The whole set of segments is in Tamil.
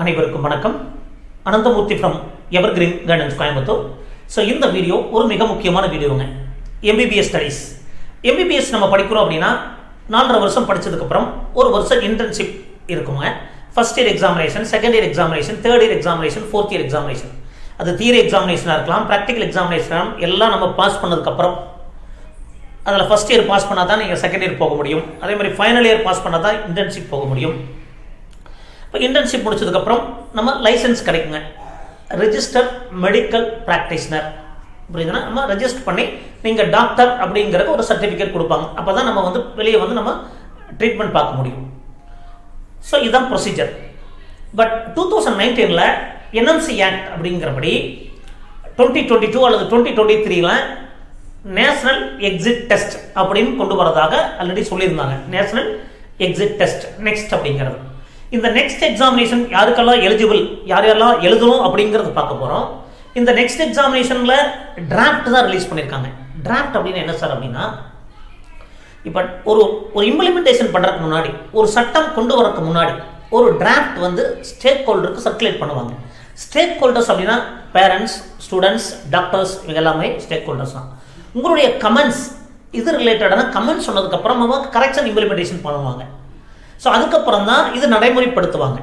அனைவருக்கும் வணக்கம். Ananthamurthy from evergreen gardens Coimbatore. So இந்த வீடியோ ஒரு மிக முக்கியமான வீடியோங்க. எம்பிபிஎஸ் ஸ்டடீஸ் எம்பிபிஎஸ் நம்ம படிக்கிறோம் அப்படின்னா நாலரை வருஷம் படிச்சதுக்கப்புறம் ஒரு வருஷம் இன்டர்ன்ஷிப் இருக்குங்க. First year examination second year examination third year examination fourth year examination அது தியரி எக்ஸாமினேஷனாக இருக்கலாம் ப்ராக்டிக்கல் எக்ஸாமினேஷன் எல்லாம் நம்ம பாஸ் பண்ணதுக்கப்புறம் அதில் ஃபஸ்ட் இயர் பாஸ் பண்ணால் தான் நீங்கள் செகண்ட் இயர் போக முடியும். அதே மாதிரி ஃபைனல் இயர் பாஸ் பண்ணால் தான் இன்டர்ன்ஷிப் போக முடியும். இப்போ இன்டர்ன்ஷிப் முடிச்சதுக்கப்புறம் நம்ம லைசன்ஸ் கிடைக்குங்க. ரெஜிஸ்டர் மெடிக்கல் ப்ராக்டிஷனர் புரியுதுன்னா? நம்ம ரெஜிஸ்டர் பண்ணி நீங்கள் டாக்டர் அப்படிங்கிறத ஒரு சர்டிஃபிகேட் கொடுப்பாங்க. அப்போ தான் நம்ம வந்து வெளியே வந்து நம்ம ட்ரீட்மெண்ட் பார்க்க முடியும். ஸோ இதுதான் ப்ரொசீஜர் பட் டூ தௌசண்ட் நைன்டீனில் என்எம்சி ஆக்ட் அப்படிங்கிறபடி டுவெண்ட்டி டுவெண்ட்டி டூ அல்லது டுவெண்ட்டி டுவெண்ட்டி த்ரீல நேஷனல் எக்ஸிட் டெஸ்ட் அப்படின்னு கொண்டு வரதாக ஆல்ரெடி சொல்லியிருந்தாங்க. நேஷனல் எக்ஸிட் டெஸ்ட் நெக்ஸ்ட் அப்படிங்கிறது. இந்த நெக்ஸ்ட் எக்ஸாமினேஷன் யாருக்கெல்லாம் எலிஜிபிள் யார் யாரெல்லாம் எழுதணும் அப்படிங்கிறத பார்க்க போகிறோம் இந்த நெக்ஸ்ட் எக்ஸாமினேஷனில் டிராஃப்ட் தான் ரிலீஸ் பண்ணியிருக்காங்க டிராஃப்ட் அப்படின்னு என்ன சார் அப்படின்னா இப்போ ஒரு ஒரு இம்ப்ளிமெண்டேஷன் பண்ணுறதுக்கு முன்னாடி ஒரு சட்டம் கொண்டு வரதுக்கு முன்னாடி ஒரு டிராஃப்ட் வந்து ஸ்டேக் ஹோல்டருக்கு சர்க்குலேட் பண்ணுவாங்க. ஸ்டேக் ஹோல்டர்ஸ் அப்படின்னா பேரண்ட்ஸ் ஸ்டூடெண்ட்ஸ் டாக்டர்ஸ் இவங்க எல்லாமே ஸ்டேக் ஹோல்டர்ஸ் தான். உங்களுடைய கமெண்ட்ஸ் இது ரிலேட்டடான கமெண்ட்ஸ் சொன்னதுக்கப்புறம் அவங்க கரெக்ஷன் இம்ப்ளிமெண்டேஷன் பண்ணுவாங்க. ஸோ அதுக்கப்புறம் தான் இது நடைமுறைப்படுத்துவாங்க.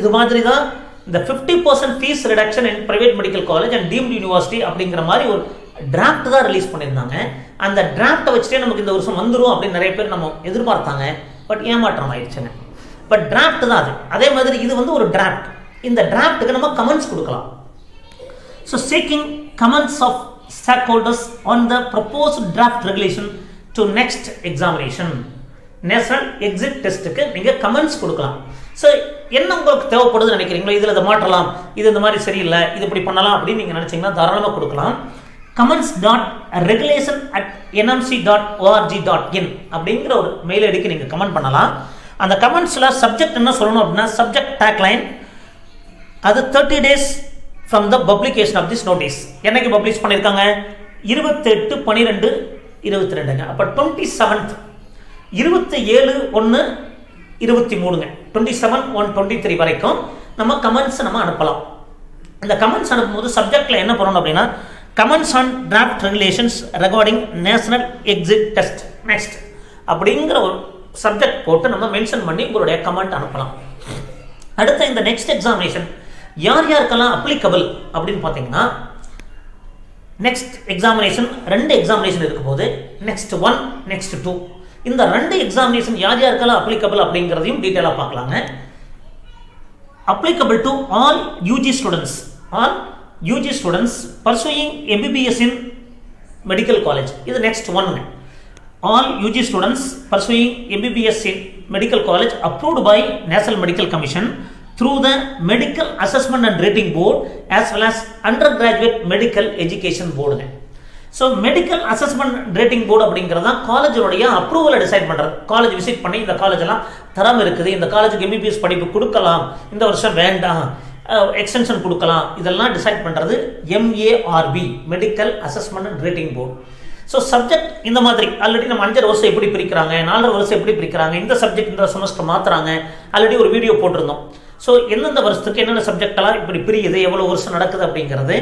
இது மாதிரி தான் இந்த fifty percent fees reduction in private medical college and deemed university அப்படிங்கிற மாதிரி ஒரு டிராஃப்ட் தான் ரிலீஸ் பண்ணியிருந்தாங்க. அந்த டிராஃப்டை வச்சுட்டே நமக்கு இந்த வருஷம் வந்துடும் அப்படின்னு நிறைய பேர் நம்ம எதிர்பார்த்தாங்க. பட் ஏமாற்றம் ஆயிடுச்சுங்க. பட் டிராஃப்ட் தான் அது. அதே மாதிரி இது வந்து ஒரு டிராஃப்ட் இந்த டிராஃப்ட்டுக்கு நம்ம கமெண்ட்ஸ் கொடுக்கலாம். So seeking comments of stakeholders on the proposed draft regulation to next examination national exit டெஸ்ட்டுக்கு நீங்கள் கமெண்ட்ஸ் கொடுக்கலாம். ஸோ என்ன உங்களுக்கு தேவைப்படுதுன்னு நினைக்கிறீங்களோ இதில் இதை மாற்றலாம். இது இந்த மாதிரி சரியில்லை இது இப்படி பண்ணலாம் அப்படின்னு நீங்கள் நினச்சிங்கன்னா தாராளமாக கொடுக்கலாம். Comments dot regulation at NMC dot ORG dot in அப்படிங்கிற ஒரு மெயில் ஐடிக்கு நீங்கள் கமெண்ட் பண்ணலாம். அந்த கமெண்ட்ஸில் சப்ஜெக்ட் என்ன சொல்லணும் அப்படின்னா சப்ஜெக்ட் டேக்லைன் அது thirty days from the publication of this notice என்னைக்கு பப்ளிஷ் பண்ணியிருக்காங்க இருபத்தெட்டு பன்னிரெண்டு இருபத்தி ரெண்டுங்க அப்போ டுவெண்ட்டி செவன்த் இருபத்தி ஏழு ஒன்று இருபத்தி மூணுங்க. Twenty seven one twenty three வரைக்கும் நம்ம கமெண்ட்ஸ் நம்ம அனுப்பலாம். இந்த கமெண்ட்ஸ் அனுப்பும்போது சப்ஜெக்டில் என்ன பண்ணணும் அப்படின்னா comments on draft regulations regarding national exit test next அப்படிங்கிற ஒரு சப்ஜெக்ட் போட்டு நம்ம மென்ஷன் பண்ணி உங்களுடைய கமெண்ட் அனுப்பலாம். அடுத்த இந்த நெக்ஸ்ட் எக்ஸாமினேஷன் யார் யாருக்கெல்லாம் அப்ளிகபிள் அப்படின்னு பார்த்தீங்கன்னா நெக்ஸ்ட் எக்ஸாமினேஷன் ரெண்டு எக்ஸாமினேஷன் இருக்கும் போது நெக்ஸ்ட் ஒன் நெக்ஸ்ட் டூ இந்த ரெண்டு எக்ஸாமினேஷன் யார் யாருக்கெல்லாம் அப்ளிகபிள் அப்படிங்கிறதையும் டீட்டெயிலாக பார்க்கலாங்க applicable to all UG students all UG students pursuing MBBS in medical college இது next ஒன்னுங்க all UG students pursuing MBBS in medical college approved by national medical commission through the Medical Assessment and Rating Board as well undergraduate medical education Board. So medical assessment rating board அப்படிங்கிறது தான் காலேஜினுடைய அப்ரூவலை டிசைட் பண்ணுறது காலேஜ் விசிட் பண்ணி இந்த காலேஜெல்லாம் தரம் இருக்குது. இந்த காலேஜுக்கு எம்பிபிஎஸ் படிப்பு கொடுக்கலாம். இந்த வருஷம் வேண்டாம். எக்ஸ்டென்ஷன் கொடுக்கலாம். இதெல்லாம் டிசைட் பண்ணுறது MARB medical assessment rating board so subject இந்த மாதிரி. ஆல்ரெடி நம்ம அஞ்சரை வருஷம் எப்படி பிரிக்கிறாங்க? நாலரை வருஷம் எப்படி பிரிக்கிறாங்க? இந்த சப்ஜெக்ட் இந்த செமஸ்டர் மாற்றுறாங்க ஆல்ரெடி ஒரு வீடியோ போட்டிருந்தோம். ஸோ எந்தெந்த வருஷத்துக்கு என்னென்ன சப்ஜெக்டெல்லாம் இப்படி பிரியுது? எவ்வளோ வருஷம் நடக்குது அப்படிங்கிறது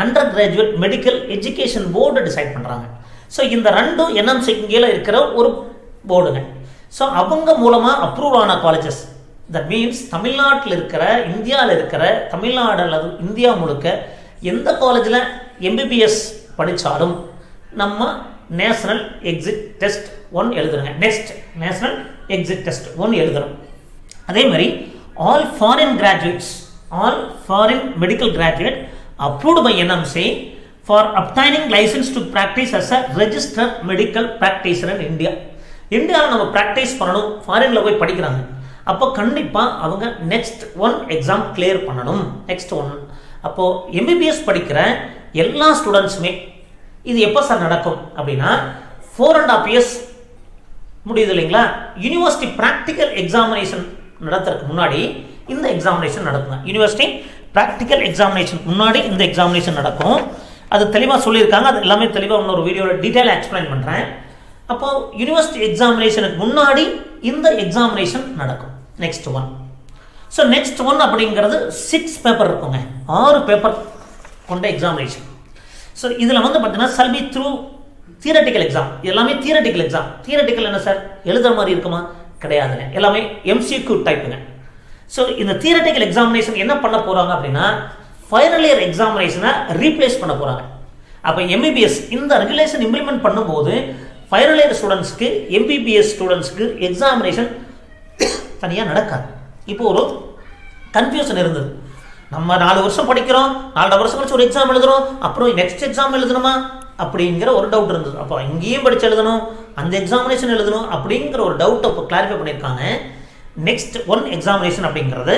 under graduate medical education board decide பண்ணுறாங்க ஸோ இந்த ரெண்டும் என்எம்சி கீழே இருக்கிற ஒரு போர்டுங்க ஸோ அவங்க மூலமாக அப்ரூவ் ஆன காலேஜஸ் தட் மீன்ஸ் தமிழ்நாட்டில் இருக்கிற இந்தியாவில் இருக்கிற தமிழ்நாடு அல்லது இந்தியா முழுக்க எந்த காலேஜில் எம்பிபிஎஸ் படித்தாலும் நம்ம national exit test one எழுதுறோங்க. Next national exit test one எழுதுறோம். அதே மாதிரி all foreign graduates all foreign medical graduate approved by NMC for obtaining license to practice as a register medical practitioner in India இந்தியாவில் நம்ம ப்ராக்டிஸ் பண்ணணும். ஃபாரினில் போய் படிக்கிறாங்க. அப்போ கண்டிப்பாக அவங்க நெக்ஸ்ட் ஒன் எக்ஸாம் கிளியர் பண்ணணும். நெக்ஸ்ட் ஒன் அப்போது எம்பிபிஎஸ் படிக்கிற எல்லா ஸ்டூடெண்ட்ஸுமே இது எப்போ சார் நடக்கும் அப்படின்னா ஃபோர் அண்ட் ஆஃப் இயர்ஸ் முடியுது இல்லைங்களா? யூனிவர்சிட்டி ப்ராக்டிக்கல் எக்ஸாமினேஷன் நடத்துறதுக்கு முன்னாடி இந்த எக்ஸாமினேஷன் நடக்குங்க யூனிவர்சிட்டி ப்ராக்டிக்கல் எக்ஸாமினேஷன் முன்னாடி இந்த எக்ஸாமினேஷன் நடக்கும். அது தெளிவாக சொல்லியிருக்காங்க. அது எல்லாமே தெளிவாக இன்னொரு வீடியோவில் டீட்டெயிலாக எக்ஸ்பிளைன் பண்ணுறேன் அப்போது யூனிவர்சிட்டி எக்ஸாமினேஷனுக்கு முன்னாடி இந்த எக்ஸாமினேஷன் நடக்கும். Next one so next one அப்படிங்கிறது சிக்ஸ் பேப்பர் இருக்குங்க. ஆறு பேப்பர் கொண்ட எக்ஸாமினேஷன் ஸோ இதில் வந்து பார்த்தீங்கன்னா சல்பி த்ரூ தியரட்டிக்கல் எக்ஸாம் எல்லாமே தியரட்டிக்கல் எக்ஸாம் தியரட்டிக்கல் என்ன சார் எழுதுகிற மாதிரி இருக்குமா? கிடையாதுங்க. எல்லாமே எம்சிக்யூ டைப்புங்க ஸோ இந்த தியரட்டிக்கல் எக்ஸாமினேஷன் என்ன பண்ண போகிறாங்க அப்படின்னா ஃபைனல் இயர் எக்ஸாமினேஷனை ரீப்ளேஸ் பண்ண போகிறாங்க அப்போ எம்பிபிஎஸ் இந்த ரெகுலேஷன் இம்ப்ளிமெண்ட் பண்ணும்போது ஃபைனல் இயர் ஸ்டூடெண்ட்ஸ்க்கு எம்பிபிஎஸ் ஸ்டூடெண்ட்ஸ்க்கு எக்ஸாமினேஷன் தனியாக நடக்காது. இப்போ ஒரு கன்ஃபியூஷன் இருந்தது. நம்ம நாலு வருஷம் படிக்கிறோம் நாலரை வருஷம் கழிச்சு ஒரு எக்ஸாம் எழுதுறோம் அப்புறம் நெக்ஸ்ட் எக்ஸாம் எழுதணுமா? அப்படிங்கிற ஒரு டவுட் இருந்தது. அப்போ இங்கேயும் படிச்சு எழுதணும் அந்த எக்ஸாமினேஷன் எழுதணும் அப்படிங்கிற ஒரு டவுட்டை இப்போ கிளாரிஃபை பண்ணியிருக்காங்க. நெக்ஸ்ட் ஒன் எக்ஸாமினேஷன் அப்படிங்கிறது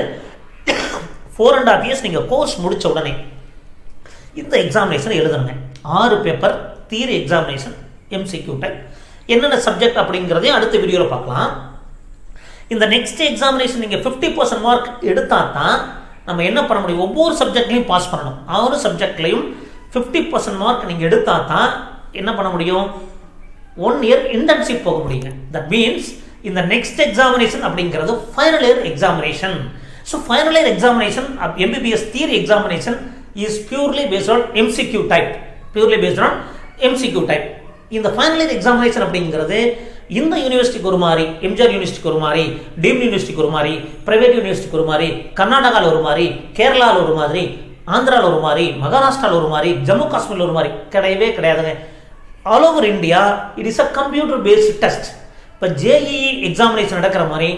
ஃபோர் அண்ட் ஆஃப் இயர்ஸ் நீங்கள் கோர்ஸ் முடித்த உடனே இந்த எக்ஸாமினேஷன் எழுதணுங்க ஆறு paper theory examination MCQ type என்னென்ன சப்ஜெக்ட் அப்படிங்கிறதையும் அடுத்த வீடியோவில் பார்க்கலாம். இந்த நெக்ஸ்ட் எக்ஸாமினேஷன் நீங்கள் ஃபிஃப்டி பர்சன்ட் மார்க் எடுத்தால் தான் நம்ம என்ன பண்ண முடியும்? ஒவ்வொரு சப்ஜெக்ட்லையும் பாஸ் பண்ணணும். ஆறு சப்ஜெக்ட்லையும் ஃபிஃப்டி பர்சன்ட் மார்க் நீங்கள் எடுத்தால் தான் என்ன பண்ண முடியும்? ஒன் இயர் இன்டர்ன்ஷிப் போக முடியுங்க. தட் மீன்ஸ் இந்த நெக்ஸ்ட் எக்ஸாமினேஷன் அப்படிங்கிறது final year examination so final year examination MBBS theory examination is purely based on MCQ type purely based on MCQ type இந்த ஃபைனல் இயர் எக்ஸாமினேஷன் அப்படிங்கிறது இந்த யூனிவர்சிட்டிக்கு ஒரு மாதிரி எம்ஜிஆர் யூனிவர்சிட்டிக்கு ஒரு மாதிரி டீம் யூனிவர்சிட்டிக்கு ஒரு மாதிரி பிரைவேட் யூனிவர்சிட்டிக்கு ஒரு மாதிரி கர்நாடகாவில் ஒரு மாதிரி கேரளாவில் ஒரு மாதிரி ஆந்திராவில் ஒரு மாதிரி மகாராஷ்டிராவில் ஒரு மாதிரி ஜம்மு காஷ்மீரில் ஒரு மாதிரி கிடையவே கிடையாதுங்க. All over India it is a computer based test இப்போ ஜேஇஇ எக்ஸாமினேஷன் நடக்கிற மாதிரி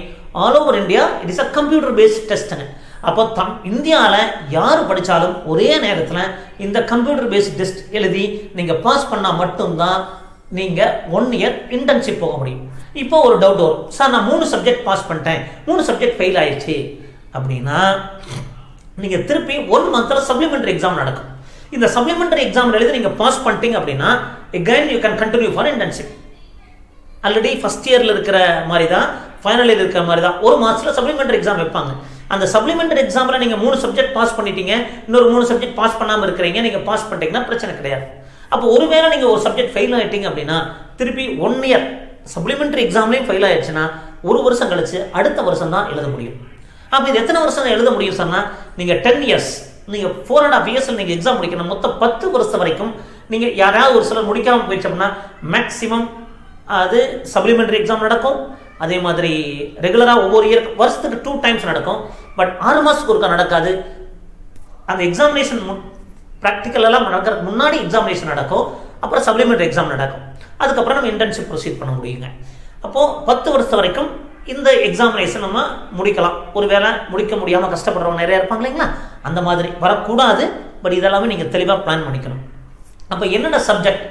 all over India it is a computer based டெஸ்ட்டுங்க அப்போ தம் இந்தியாவில் யார் படித்தாலும் ஒரே நேரத்தில் இந்த கம்ப்யூட்டர் பேஸ்ட் டெஸ்ட் எழுதி நீங்கள் பாஸ் பண்ணால் மட்டும்தான் நீங்கள் ஒன் இயர் இன்டர்ன்ஷிப் போக முடியும். இப்போ ஒரு டவுட் வரும். சார் நான் மூணு சப்ஜெக்ட் பாஸ் பண்ணிட்டேன். மூணு சப்ஜெக்ட் ஃபெயில் ஆயிடுச்சு அப்படின்னா நீங்கள் திருப்பி ஒன் மந்தில் சப்ளிமெண்ட்ரி எக்ஸாம் நடக்கும். இந்த சப்ளிமெண்ட்ரி எக்ஸாம் எழுதி நீங்கள் பாஸ் பண்ணிட்டீங்க அப்படின்னா again you can continue for internship already first இயரில் இருக்கிற மாதிரி தான் ஃபைனல் இயர் இருக்கிற மாதிரி தான் ஒரு மாதத்தில் சப்ளிமெண்டரி எக்ஸாம் வைப்பாங்க. அந்த சப்ளிமெண்டரி எக்ஸாமில் நீங்கள் மூணு சப்ஜெக்ட் பாஸ் பண்ணிட்டீங்க இன்னொரு மூணு சப்ஜெக்ட் பாஸ் பண்ணாமல் இருக்கிறீங்க நீங்கள் பாஸ் பண்ணிட்டீங்கன்னா பிரச்சனை கிடையாது. அப்போ ஒருவேளை நீங்கள் ஒரு சப்ஜெக்ட் ஃபெயில் ஆகிட்டீங்க அப்படின்னா திருப்பி ஒன் இயர் சப்ளிமெண்டரி எக்ஸாம்லேயும் ஃபெயில் ஆயிடுச்சுன்னா ஒரு வருஷம் கழிச்சு அடுத்த வருஷம் தான் எழுத முடியும். அப்போ இது எத்தனை வருஷம் எழுத முடியும் சொன்னால் நீங்கள் டென் இயர்ஸ் நீங்கள் ஃபோர் அண்ட் ஆஃப் இயர்ஸில் நீங்கள் எக்ஸாம் முடிக்கணும். மொத்தம் பத்து வருஷம் வரைக்கும் நீங்கள் யாராவது ஒரு சிலர் முடிக்காமல் போயிடுச்சோம்னா மேக்ஸிமம் அது சப்ளிமெண்டரி எக்ஸாம் நடக்கும். அதே மாதிரி ரெகுலராக ஒவ்வொரு இயர் வருஷத்துக்கு டூ டைம்ஸ் நடக்கும். பட் ஆறு மாதத்துக்கு ஒருக்கா நடக்காது. அந்த எக்ஸாமினேஷன் ப்ராக்டிக்கலெல்லாம் நடக்கிறதுக்கு முன்னாடி எக்ஸாமினேஷன் நடக்கும். அப்புறம் சப்ளிமெண்டரி எக்ஸாம் நடக்கும். அதுக்கப்புறம் நம்ம இன்டர்ன்ஷிப் ப்ரொசீட் பண்ண முடியுங்க. அப்போது பத்து வருஷம் வரைக்கும் இந்த எக்ஸாமினேஷன் நம்ம முடிக்கலாம். ஒருவேளை முடிக்க முடியாமல் கஷ்டப்படுறவங்க நிறையா இருப்பாங்க இல்லைங்களா? அந்த மாதிரி வரக்கூடாது. பட் இதெல்லாமே நீங்கள் தெளிவாக பிளான் பண்ணிக்கணும். அப்போ என்னென்ன சப்ஜெக்ட்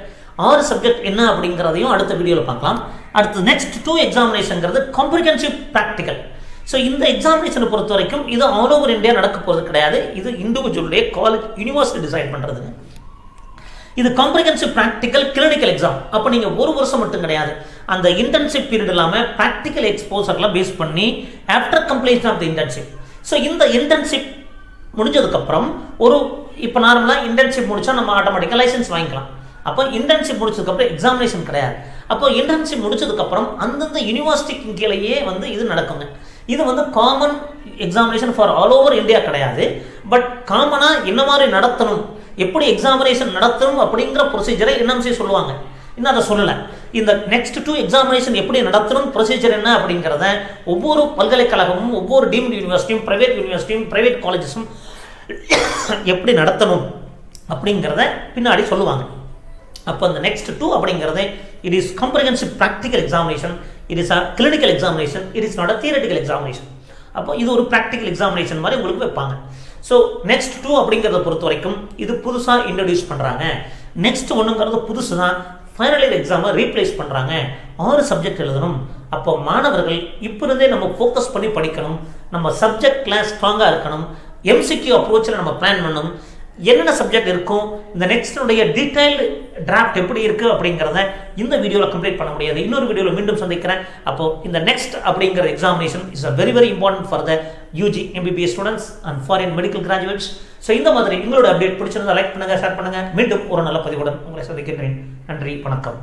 ஆறு சப்ஜெக்ட் என்ன அப்படிங்கிறதையும் அடுத்த வீடியோவில் பார்க்கலாம். அடுத்து நெக்ஸ்ட் டூ எக்ஸாமினேஷன்ங்கிறது காம்ப்ரிஹென்சிவ் ப்ராக்டிக்கல் ஸோ இந்த எக்ஸாமினேஷனை பொறுத்த வரைக்கும் இது ஆல் ஓவர் இந்தியா நடக்க போகிறது கிடையாது. இது இண்டிவிஜுவலுடைய காலேஜ் யூனிவர்சிட்டி டிசைட் பண்ணுறதுங்க இது காம்ப்ரிஹென்சிவ் ப்ராக்டிக்கல் கிளினிக்கல் எக்ஸாம் அப்போ நீங்கள் ஒரு வருஷம் மட்டும் கிடையாது. அந்த இன்டர்ன்ஷிப் பீரியட் இல்லாமல் ப்ராக்டிக்கல் எக்ஸ்போசர்லாம் பேஸ் பண்ணி after completion of the internship so இந்த இன்டர்ன்ஷிப் முடிஞ்சதுக்கப்புறம் ஒரு இப்போ நார்மலாக இன்டர்ன்ஷிப் முடித்தா நம்ம ஆட்டோமேட்டிக்காக லைசன்ஸ் வாங்கிக்கலாம். அப்போ இன்டர்ன்ஷிப் முடிச்சதுக்கப்புறம் எக்ஸாமினேஷன் கிடையாது. அப்போ இன்டர்ன்ஷிப் முடிச்சதுக்கப்புறம் அந்தந்த யூனிவர்சிட்டிக்கு கீழேயே வந்து இது நடக்குங்க. இது வந்து common examination for all over India கிடையாது. பட் காமனாக என்ன மாதிரி நடத்தணும்? எப்படி எக்ஸாமினேஷன் நடத்தணும் அப்படிங்கிற ப்ரொசீஜரை என்எம்சி சொல்லுவாங்க. இன்னும் அதை சொல்லலை. இந்த நெக்ஸ்ட் டூ எக்ஸாமினேஷன் எப்படி நடத்தணும்? ப்ரொசீஜர் என்ன அப்படிங்கிறத ஒவ்வொரு பல்கலைக்கழகமும் ஒவ்வொரு டீம்டு யூனிவர்சிட்டியும் ப்ரைவேட் யூனிவர்சிட்டியும் ப்ரைவேட் காலேஜஸும் எப்படி நடத்தணும் அப்படிங்கிறத பின்னாடி சொல்லுவாங்க. அப்போ அந்த நெக்ஸ்ட் டூ அப்படிங்கிறது it is comprehensive practical examination it is a clinical examination it is not a theoretical examination அப்போ இது ஒரு ப்ராக்டிக்கல் எக்ஸாமினேஷன் மாதிரி உங்களுக்கு வைப்பாங்க. ஸோ நெக்ஸ்ட் டூ அப்படிங்கிறத பொறுத்த வரைக்கும் இது புதுசாக இன்ட்ரடியூஸ் பண்ணுறாங்க நெக்ஸ்ட் ஒன்றுங்கிறது புதுசு தான் ஃபைனல் இயர் எக்ஸாமை ரீப்ளேஸ் பண்ணுறாங்க ஆறு சப்ஜெக்ட் எழுதணும். அப்போ மாணவர்கள் இப்போ இருந்தே நம்ம ஃபோக்கஸ் பண்ணி படிக்கணும். நம்ம சப்ஜெக்டில் ஸ்ட்ராங்காக இருக்கணும். எம்சிக்யூ அப்ரோச்சில் நம்ம பிளான் பண்ணணும். என்னென்ன சப்ஜெக்ட் இருக்கும் இந்த நெக்ஸ்டுடைய டீட்டெயில்டு டிராஃப்ட் எப்படி இருக்குது அப்படிங்கிறத இந்த வீடியோவில் கம்ப்ளீட் பண்ண முடியாது. இன்னொரு வீடியோவில் மீண்டும் சந்திக்கிறேன். அப்போ இந்த நெக்ஸ்ட் அப்படிங்கிற examination is a very very important for the UG MBBS students and foreign medical graduates so இந்த மாதிரி உங்களோட அப்டேட் பிடிச்சிருந்தா லைக் பண்ணுங்கள் ஷேர் பண்ணுங்கள் மீண்டும் ஒரு நல்ல பதிவுடன் உங்களை சந்திக்கின்றேன். நன்றி வணக்கம்.